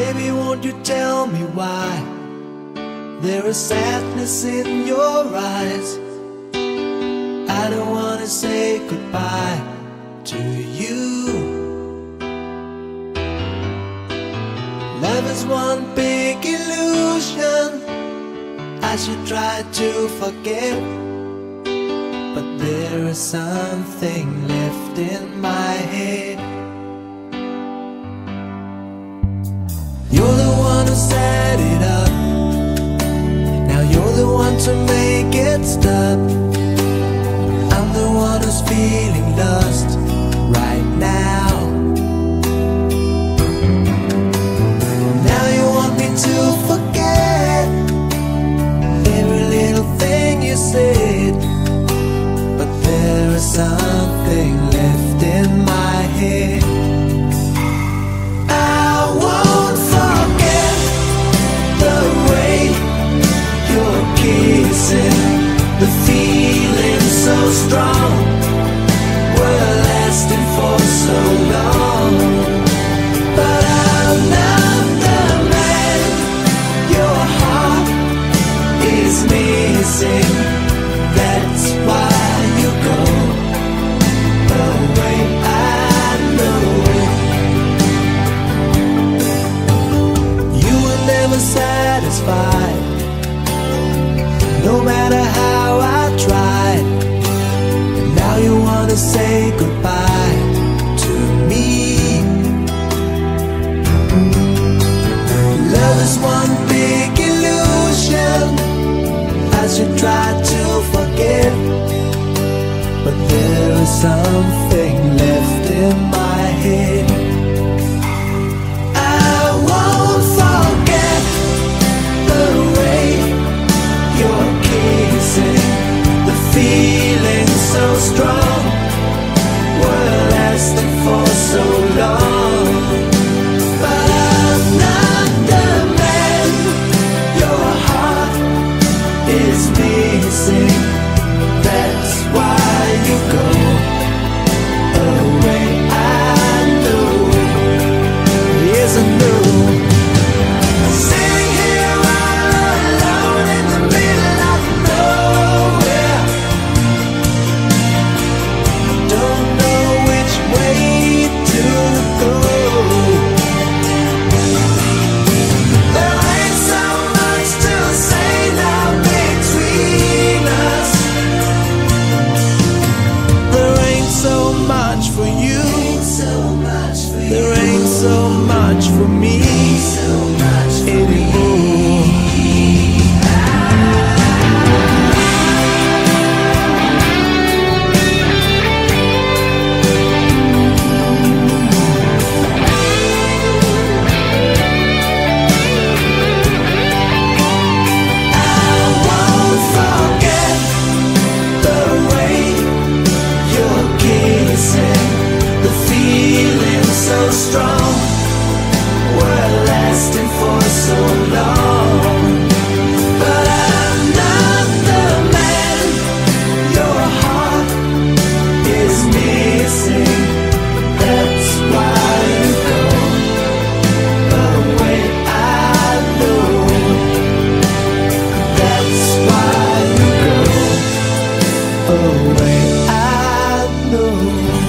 Baby, won't you tell me why? There is sadness in your eyes. I don't wanna say goodbye to you. Love is one big illusion. I should try to forget. But there is something left in my head. Who set it up. Now you're the one to make it stop. I'm the one who's feeling lost right now. Now you want me to forget every little thing you said. But there is something satisfied, no matter how I tried. Now you wanna say goodbye to me. Love is one big illusion. I should try to forget, but there is something for me anymore. I won't forget the way you're kissing, the feeling so strong. know